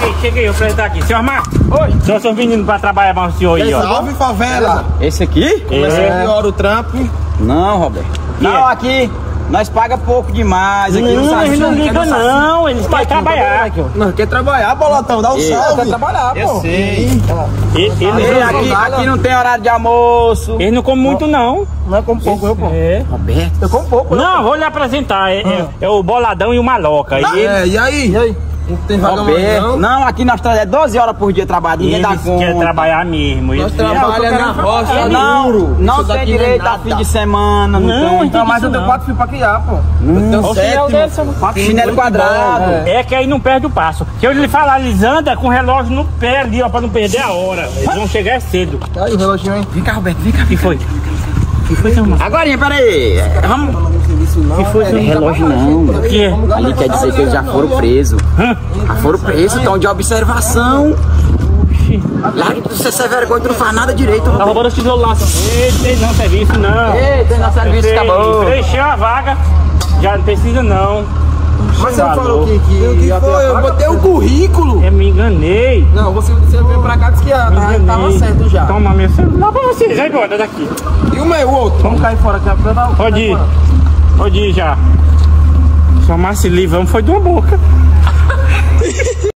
Cheguei, cheguei, vou apresentar aqui. Senhor Marcos. Oi. São seus meninos pra trabalhar com o senhor aí, ó. Salve favela! Esse aqui? Comecei É. aqui hora o trampo. Não, Roberto. Não, é? aqui nós paga pouco demais. Aqui Não, sabe- eles não ligam não, eles querem trabalhar. Não, quer trabalhar, bolotão, dá um Ei, salve. quer trabalhar, Eu pô. sei. Eles, eles, aqui, aqui não tem horário de almoço. eles não comem muito não. Não é com pouco, eu, pô. É. Roberto. Eu como pouco. Não, vou lhe apresentar. É, é- é o Boladão e o Maloca. E eles, É, e aí? E aí? Não tem vagabundo Roberto. não? Não, aqui nós trabalhamos 12 horas por dia trabalhando. Ninguém dá eles querem conta. trabalhar mesmo. Eles, Nós trabalhamos na roça, É, não, não tem daqui direito é a fim de semana. Não, Não, tem. então, mas eu tenho quatro fios pra criar, pô. Eu tenho chinelo sete. Quatro chinelo quadrado. É. É que aí não perde o passo. Se eu lhe falar, eles andam com o relógio no pé ali, ó, pra não perder a hora. Eles vão chegar cedo. Tá aí o reloginho, hein? Vem cá, Roberto, vem cá. O que foi? O que foi, seu Marcos? Agora, peraí. Vamos. Que foi, Marcos? Relógio não. O que é? Ali quer dizer que eles já foram presos. Hã? Já foram presos, estão de observação. Lá que você sem vergonha, tu não faz nada direito. Tá roubando os tijolo lá. Ei, tem não serviço, não. Ei, tem nosso serviço, Ei, acabou. Preencheu a vaga. Já não precisa, não. Mas você Falou. falou que, que, o que foi? Eu botei o currículo. Eu me enganei. Não, você, você veio pra cá e disse que ah, tava, certo já. Toma meu celular pra vocês. Vai embora daqui. E o meu, o outro? Vamos cair fora aqui. Pode ir. Pode ir já. Marceli, vamos, foi de uma boca.